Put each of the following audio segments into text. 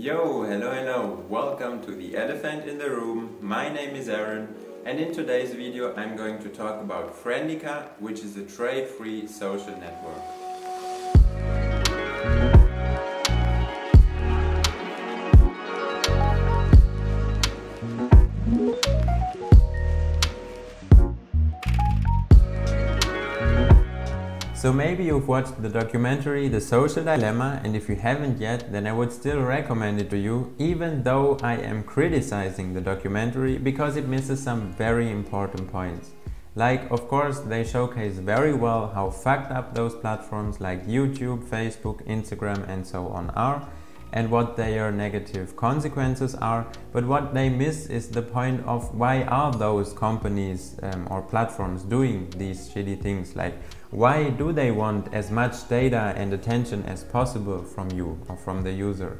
Yo, hello, hello, welcome to the elephant in the room. My name is Aaron, and in today's video, I'm going to talk about Friendica, which is a trade free social network. So maybe you've watched the documentary The Social Dilemma and if you haven't yet then I would still recommend it to you even though I am criticizing the documentary because it misses some very important points. Like of course they showcase very well how fucked up those platforms like YouTube, Facebook, Instagram and so on are and what their negative consequences are but what they miss is the point of why are those companies um, or platforms doing these shitty things like why do they want as much data and attention as possible from you or from the user?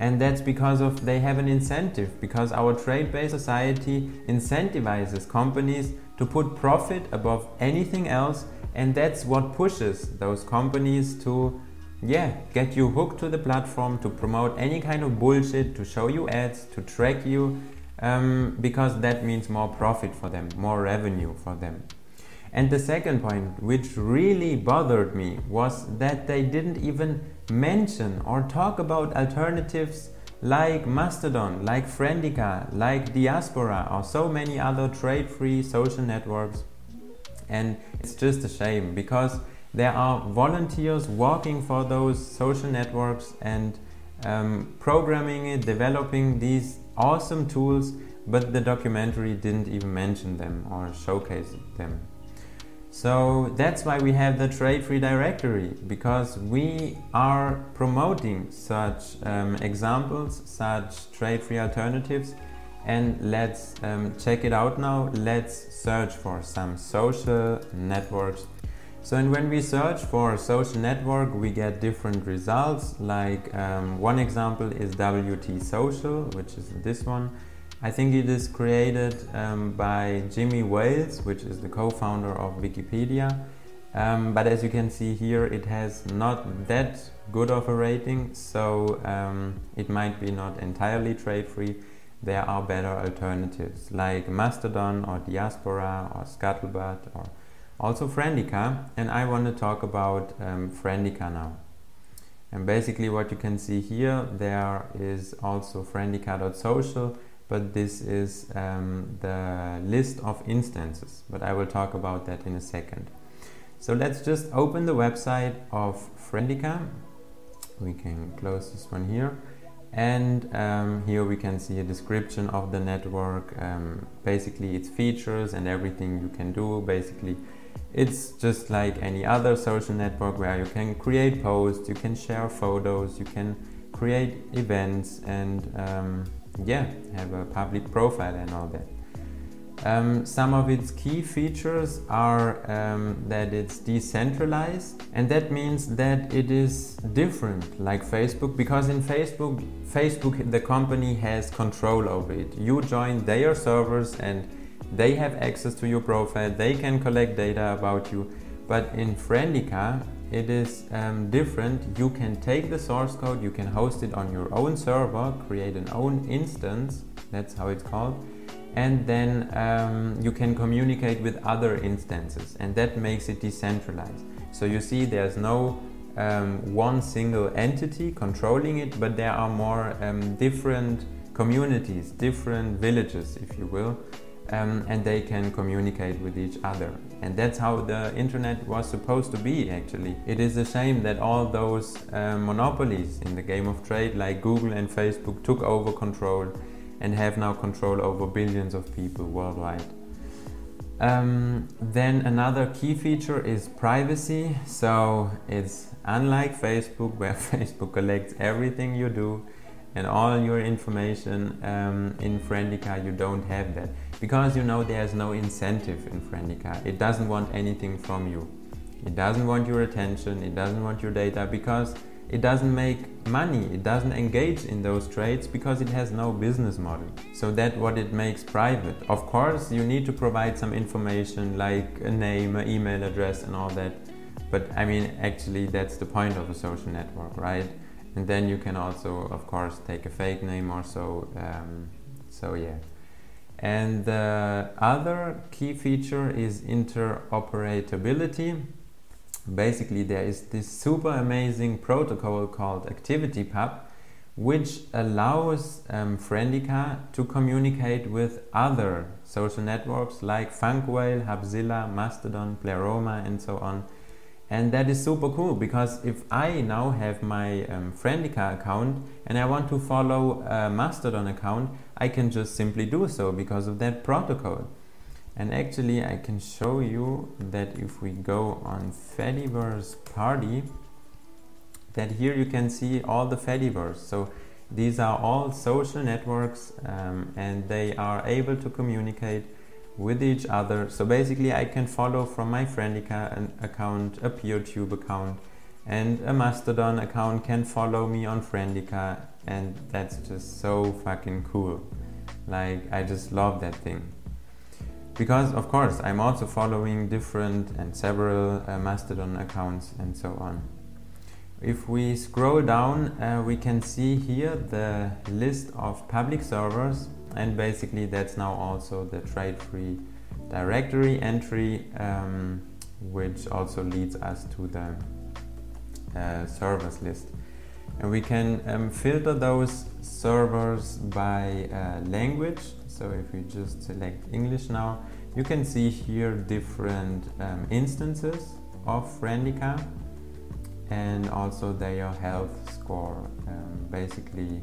And that's because of they have an incentive because our trade-based society incentivizes companies to put profit above anything else and that's what pushes those companies to yeah, get you hooked to the platform, to promote any kind of bullshit, to show you ads, to track you, um, because that means more profit for them, more revenue for them. And the second point, which really bothered me, was that they didn't even mention or talk about alternatives like Mastodon, like Friendica, like Diaspora, or so many other trade free social networks. And it's just a shame because there are volunteers working for those social networks and um, programming it, developing these awesome tools, but the documentary didn't even mention them or showcase them. So that's why we have the trade free directory because we are promoting such um, examples, such trade free alternatives. And let's um, check it out now. Let's search for some social networks. So and when we search for social network, we get different results. Like um, one example is WT Social, which is this one. I think it is created um, by Jimmy Wales, which is the co-founder of Wikipedia. Um, but as you can see here, it has not that good of a rating, so um, it might be not entirely trade-free. There are better alternatives like Mastodon or Diaspora or Scuttlebutt or also Friendica. And I want to talk about um, Friendica now. And basically what you can see here, there is also friendica.social but this is um, the list of instances, but I will talk about that in a second. So let's just open the website of Friendica. We can close this one here. And um, here we can see a description of the network, um, basically its features and everything you can do. Basically, it's just like any other social network where you can create posts, you can share photos, you can create events and um, yeah, have a public profile and all that. Um, some of its key features are um, that it's decentralized and that means that it is different like Facebook because in Facebook, Facebook the company has control over it. You join their servers and they have access to your profile, they can collect data about you. But in Friendica, it is um, different. You can take the source code, you can host it on your own server, create an own instance, that's how it's called, and then um, you can communicate with other instances, and that makes it decentralized. So you see, there's no um, one single entity controlling it, but there are more um, different communities, different villages, if you will, um, and they can communicate with each other. And that's how the internet was supposed to be actually. It is a shame that all those uh, monopolies in the game of trade like Google and Facebook took over control and have now control over billions of people worldwide. Um, then another key feature is privacy. So it's unlike Facebook where Facebook collects everything you do and all your information um, in Friendica you don't have that because you know there's no incentive in Friendica it doesn't want anything from you. It doesn't want your attention. It doesn't want your data because it doesn't make money. It doesn't engage in those trades because it has no business model. So that what it makes private. Of course you need to provide some information like a name an email address and all that. But I mean actually that's the point of a social network right? And then you can also of course take a fake name or so um, so yeah and the other key feature is interoperability. Basically there is this super amazing protocol called ActivityPub which allows um, Friendica to communicate with other social networks like Funkwhale, Hubzilla, Mastodon, Pleroma and so on. And that is super cool because if I now have my um, Friendica account and I want to follow a Mastodon account, I can just simply do so because of that protocol. And actually, I can show you that if we go on Fediverse Party, that here you can see all the Fediverse. So these are all social networks um, and they are able to communicate with each other. So basically I can follow from my Friendica account, a PeerTube account and a Mastodon account can follow me on Friendica and that's just so fucking cool. Like I just love that thing. Because of course I'm also following different and several uh, Mastodon accounts and so on. If we scroll down uh, we can see here the list of public servers and basically that's now also the trade free directory entry um, which also leads us to the uh, servers list and we can um, filter those servers by uh, language so if we just select English now you can see here different um, instances of Friendica and also their health score um, basically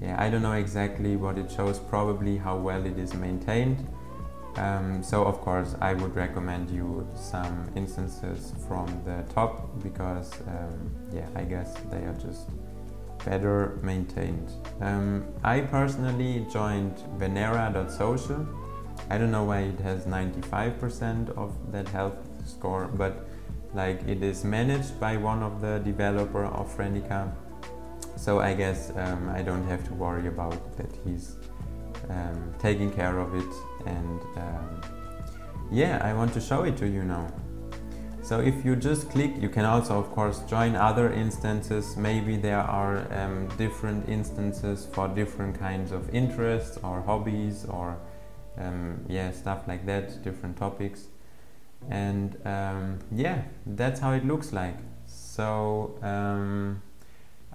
yeah, I don't know exactly what it shows, probably how well it is maintained. Um, so of course I would recommend you some instances from the top because um, yeah, I guess they are just better maintained. Um, I personally joined Venera.social. I don't know why it has 95% of that health score, but like it is managed by one of the developer of Friendica so I guess um, I don't have to worry about that he's um, taking care of it and um, yeah I want to show it to you now. So if you just click you can also of course join other instances. Maybe there are um, different instances for different kinds of interests or hobbies or um, yeah stuff like that different topics. And um, yeah that's how it looks like. So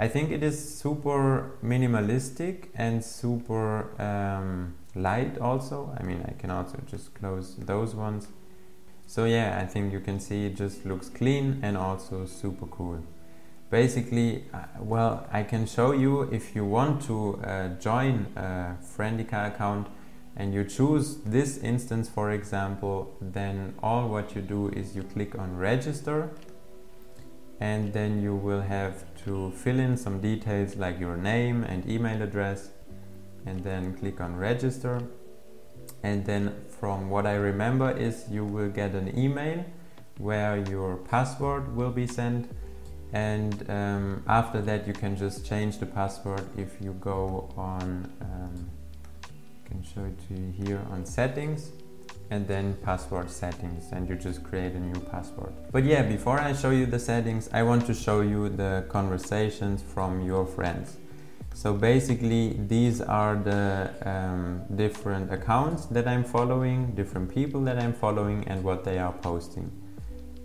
I think it is super minimalistic and super um, light also. I mean, I can also just close those ones. So yeah, I think you can see it just looks clean and also super cool. Basically, uh, well, I can show you if you want to uh, join a Friendica account and you choose this instance, for example, then all what you do is you click on register and then you will have to fill in some details like your name and email address and then click on register. And then from what I remember is you will get an email where your password will be sent. And um, after that you can just change the password if you go on um, I can show it to you here on settings and then password settings and you just create a new password. But yeah, before I show you the settings, I want to show you the conversations from your friends. So basically these are the um, different accounts that I'm following, different people that I'm following and what they are posting.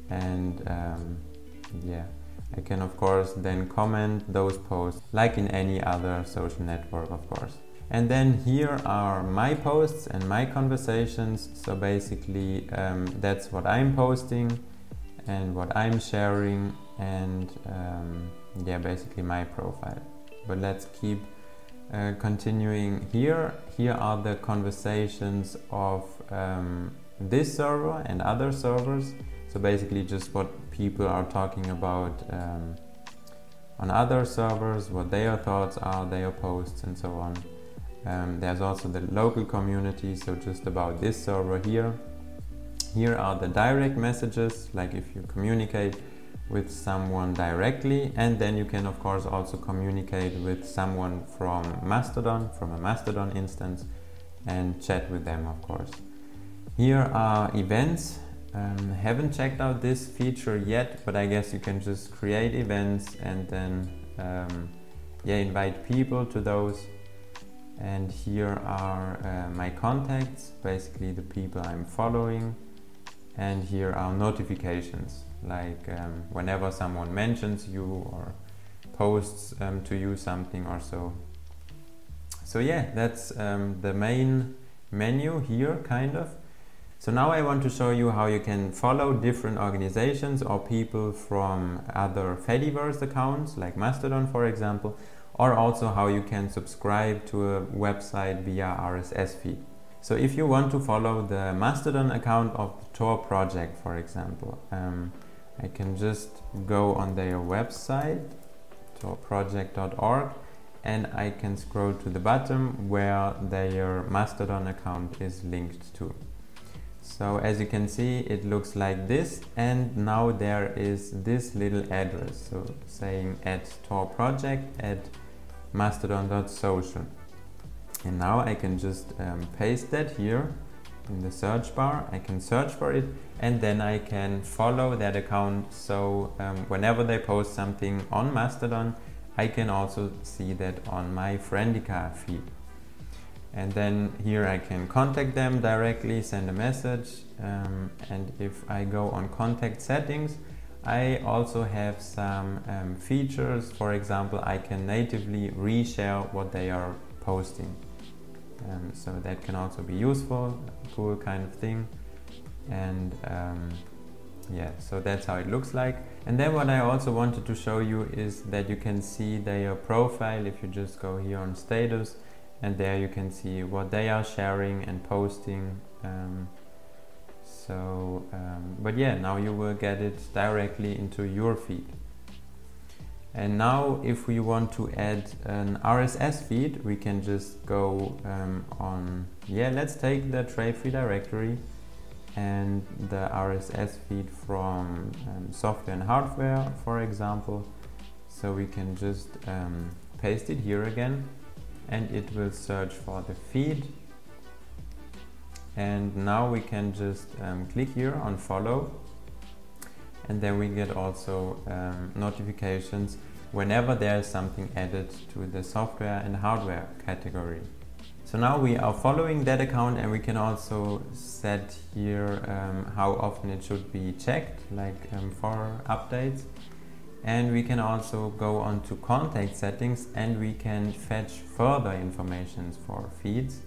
And um, yeah, I can of course then comment those posts like in any other social network of course. And then here are my posts and my conversations. So basically, um, that's what I'm posting and what I'm sharing, and um, yeah, basically my profile. But let's keep uh, continuing here. Here are the conversations of um, this server and other servers. So basically, just what people are talking about um, on other servers, what their thoughts are, their posts, and so on. Um, there's also the local community, so just about this server here. Here are the direct messages, like if you communicate with someone directly, and then you can of course also communicate with someone from Mastodon, from a Mastodon instance, and chat with them of course. Here are events. Um, haven't checked out this feature yet, but I guess you can just create events and then um, yeah invite people to those and here are uh, my contacts basically the people I'm following. And here are notifications like um, whenever someone mentions you or posts um, to you something or so. So yeah that's um, the main menu here kind of. So now I want to show you how you can follow different organizations or people from other Fediverse accounts like Mastodon for example or also how you can subscribe to a website via RSS feed. So if you want to follow the Mastodon account of the Tor project for example, um, I can just go on their website torproject.org and I can scroll to the bottom where their Mastodon account is linked to. So as you can see it looks like this and now there is this little address so saying at Tor project at mastodon.social and now I can just um, paste that here in the search bar. I can search for it and then I can follow that account. So um, whenever they post something on Mastodon I can also see that on my Friendica feed. And then here I can contact them directly send a message um, and if I go on contact settings I also have some um, features. For example I can natively reshare what they are posting. Um, so that can also be useful cool kind of thing. And um, yeah so that's how it looks like. And then what I also wanted to show you is that you can see their profile if you just go here on status. And there you can see what they are sharing and posting um, so um, but yeah now you will get it directly into your feed. And now if we want to add an RSS feed we can just go um, on yeah let's take the Trade-free directory and the RSS feed from um, software and hardware for example. So we can just um, paste it here again and it will search for the feed and now we can just um, click here on follow and then we get also um, notifications whenever there is something added to the software and hardware category. So now we are following that account and we can also set here um, how often it should be checked, like um, for updates. And we can also go on to contact settings and we can fetch further information for feeds.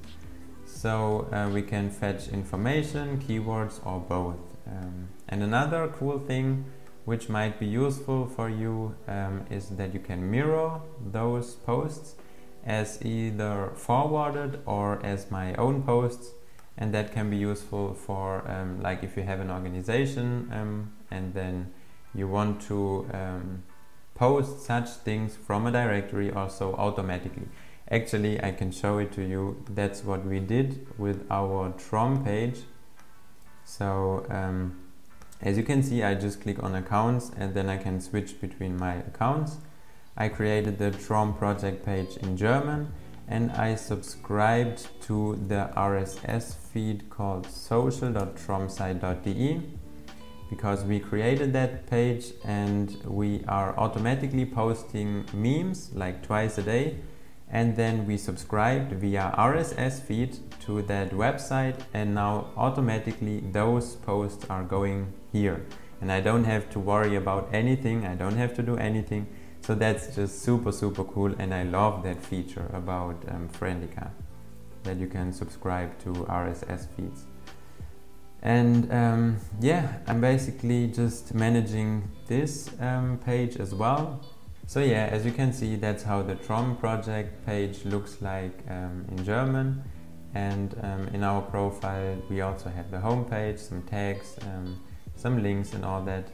So uh, we can fetch information, keywords or both. Um, and another cool thing which might be useful for you um, is that you can mirror those posts as either forwarded or as my own posts and that can be useful for um, like if you have an organization um, and then you want to um, post such things from a directory also automatically Actually, I can show it to you. That's what we did with our Trom page. So, um, as you can see, I just click on accounts and then I can switch between my accounts. I created the Trom project page in German and I subscribed to the RSS feed called social.tromsite.de because we created that page and we are automatically posting memes like twice a day and then we subscribed via RSS feed to that website and now automatically those posts are going here. And I don't have to worry about anything I don't have to do anything. So that's just super super cool and I love that feature about um, Friendica that you can subscribe to RSS feeds. And um, yeah I'm basically just managing this um, page as well so yeah, as you can see, that's how the Trom project page looks like um, in German. And um, in our profile, we also have the homepage, some tags, um, some links and all that.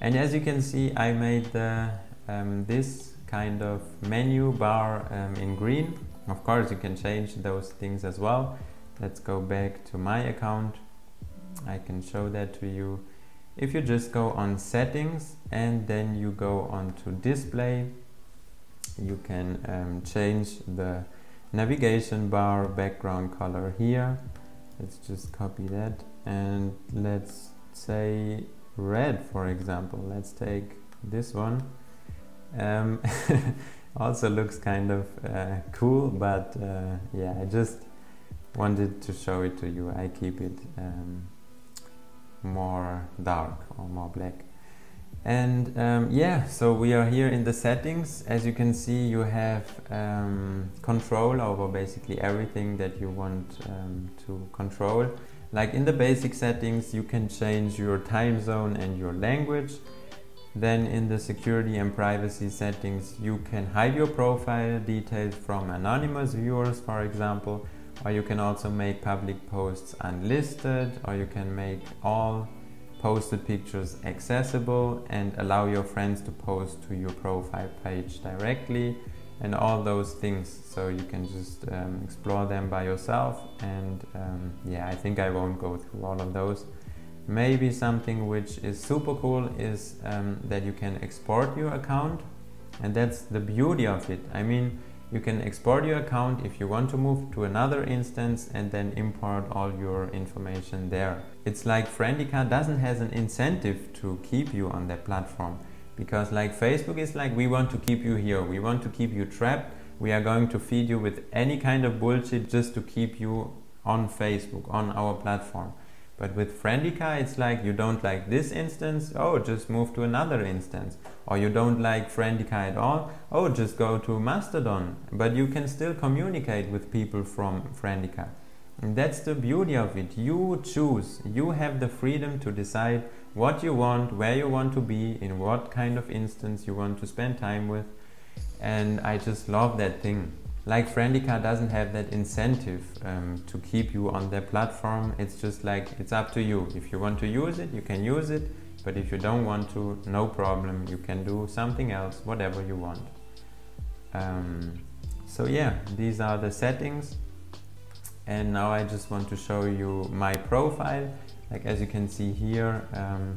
And as you can see, I made the, um, this kind of menu bar um, in green. Of course, you can change those things as well. Let's go back to my account. I can show that to you. If you just go on settings and then you go on to display, you can um, change the navigation bar background color here. Let's just copy that and let's say red for example. Let's take this one Um, also looks kind of uh, cool, but uh, yeah, I just wanted to show it to you. I keep it um, more dark or more black. And um, yeah, so we are here in the settings. As you can see, you have um, control over basically everything that you want um, to control. Like in the basic settings, you can change your time zone and your language. Then in the security and privacy settings, you can hide your profile details from anonymous viewers, for example, or you can also make public posts unlisted, or you can make all posted pictures accessible and allow your friends to post to your profile page directly and all those things. So you can just um, explore them by yourself and um, yeah I think I won't go through all of those. Maybe something which is super cool is um, that you can export your account and that's the beauty of it. I mean you can export your account if you want to move to another instance and then import all your information there. It's like Friendica doesn't has an incentive to keep you on that platform because like Facebook is like we want to keep you here, we want to keep you trapped, we are going to feed you with any kind of bullshit just to keep you on Facebook, on our platform. But with Friendica, it's like you don't like this instance, oh, just move to another instance. Or you don't like Friendica at all, oh, just go to Mastodon. But you can still communicate with people from Friendica. And that's the beauty of it. You choose, you have the freedom to decide what you want, where you want to be, in what kind of instance you want to spend time with. And I just love that thing like Friendica doesn't have that incentive um, to keep you on their platform. It's just like it's up to you. If you want to use it, you can use it. But if you don't want to, no problem. You can do something else, whatever you want. Um, so yeah, these are the settings. And now I just want to show you my profile. Like as you can see here, um,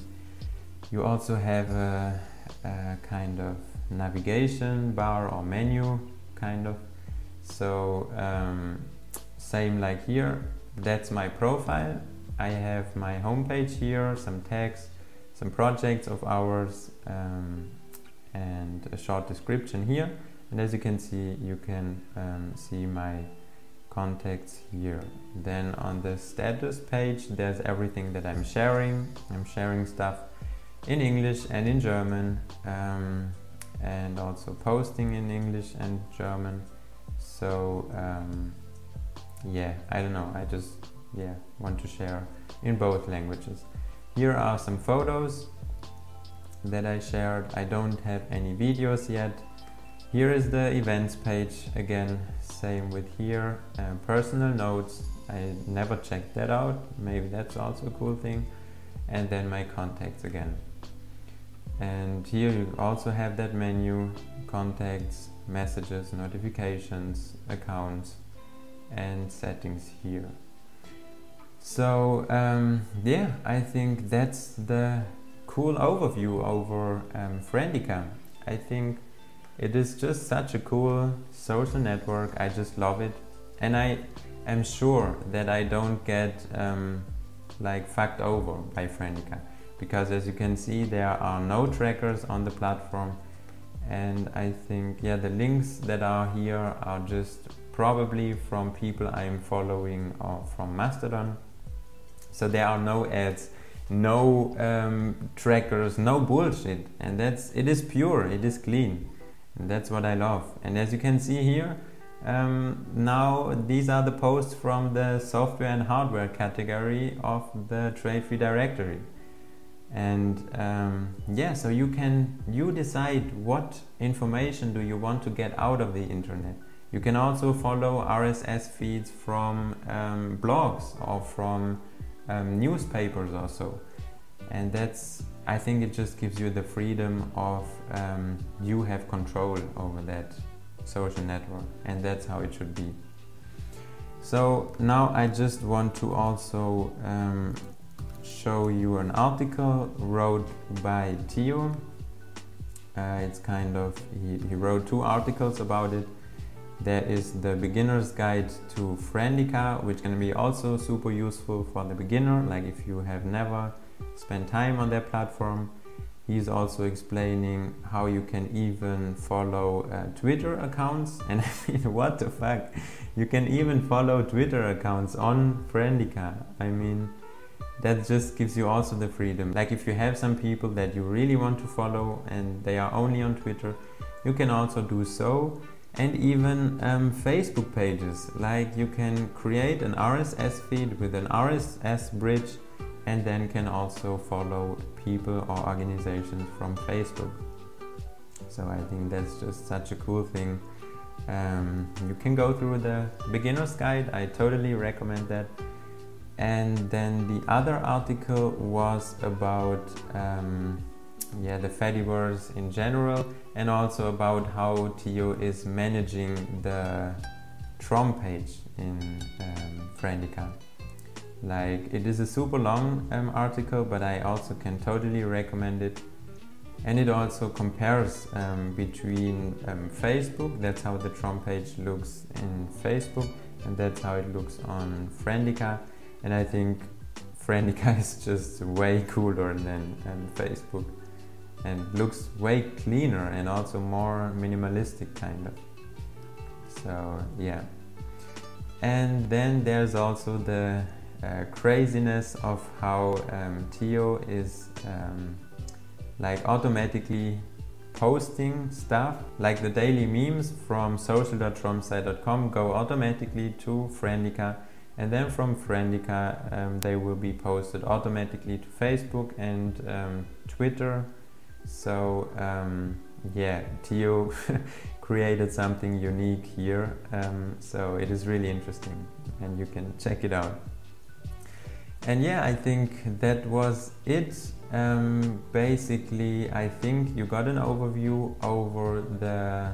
you also have a, a kind of navigation bar or menu kind of so um, same like here, that's my profile. I have my homepage here, some text, some projects of ours, um, and a short description here. And as you can see, you can um, see my contacts here. Then on the status page, there's everything that I'm sharing. I'm sharing stuff in English and in German, um, and also posting in English and German so um, yeah I don't know I just yeah want to share in both languages here are some photos that I shared. I don't have any videos yet. Here is the events page. Again same with here. Uh, personal notes. I never checked that out. Maybe that's also a cool thing. And then my contacts again. And here you also have that menu contacts messages, notifications, accounts, and settings here. So um, yeah, I think that's the cool overview over um, Friendica. I think it is just such a cool social network. I just love it, and I am sure that I don't get um, like fucked over by Friendica because as you can see there are no trackers on the platform and I think yeah the links that are here are just probably from people I'm following or from Mastodon so there are no ads no um, trackers no bullshit. And that's it is pure it is clean. And that's what I love. And as you can see here um, now these are the posts from the software and hardware category of the Tradefree directory. And um, yeah so you can you decide what information do you want to get out of the internet. You can also follow rss feeds from um, blogs or from um, newspapers or so and that's i think it just gives you the freedom of um, you have control over that social network and that's how it should be so now i just want to also um, show you an article wrote by Tio. Uh, it's kind of, he, he wrote two articles about it. There is the beginner's guide to Friendica, which can be also super useful for the beginner, like if you have never spent time on their platform. He's also explaining how you can even follow uh, Twitter accounts. And I mean, what the fuck? You can even follow Twitter accounts on Friendica. I mean, that just gives you also the freedom. Like if you have some people that you really want to follow and they are only on Twitter, you can also do so. And even um, Facebook pages, like you can create an RSS feed with an RSS bridge and then can also follow people or organizations from Facebook. So I think that's just such a cool thing. Um, you can go through the beginner's guide, I totally recommend that. And then the other article was about um, yeah the Fediverse in general and also about how Tio is managing the Trom page in um, Friendica. Like it is a super long um, article, but I also can totally recommend it. And it also compares um, between um, Facebook, that's how the Trom page looks in Facebook, and that's how it looks on Friendica. And I think Friendica is just way cooler than um, Facebook and looks way cleaner and also more minimalistic kind of. So yeah. And then there's also the uh, craziness of how um, Tio is um, like automatically posting stuff like the daily memes from social.tromsite.com go automatically to Friendica and then from Friendica um, they will be posted automatically to Facebook and um, Twitter so um, yeah Tio created something unique here um, so it is really interesting and you can check it out and yeah, I think that was it. Um, basically, I think you got an overview over the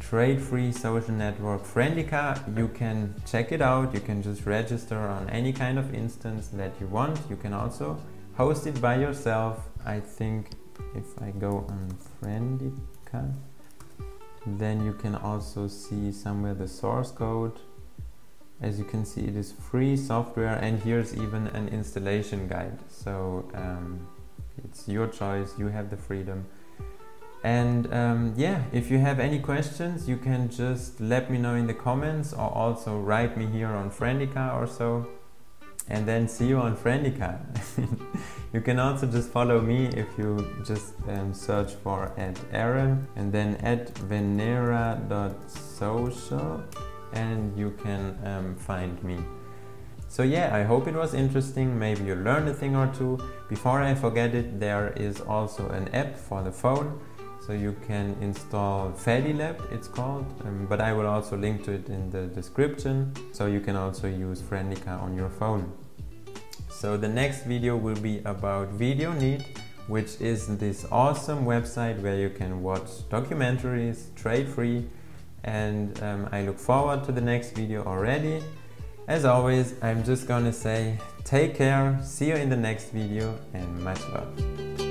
trade-free social network Friendica. You can check it out. You can just register on any kind of instance that you want. You can also host it by yourself. I think if I go on Friendica, then you can also see somewhere the source code. As you can see it is free software and here's even an installation guide. So um, it's your choice you have the freedom. And um, yeah if you have any questions you can just let me know in the comments or also write me here on Friendica or so and then see you on Friendica you can also just follow me if you just um, search for at Aaron and then at venera.social and you can um, find me. So yeah, I hope it was interesting. Maybe you learned a thing or two. Before I forget it, there is also an app for the phone. So you can install FediLab, it's called, um, but I will also link to it in the description. So you can also use Friendica on your phone. So the next video will be about VideoNeat, which is this awesome website where you can watch documentaries trade free and um, I look forward to the next video already. As always, I'm just gonna say take care, see you in the next video and much love.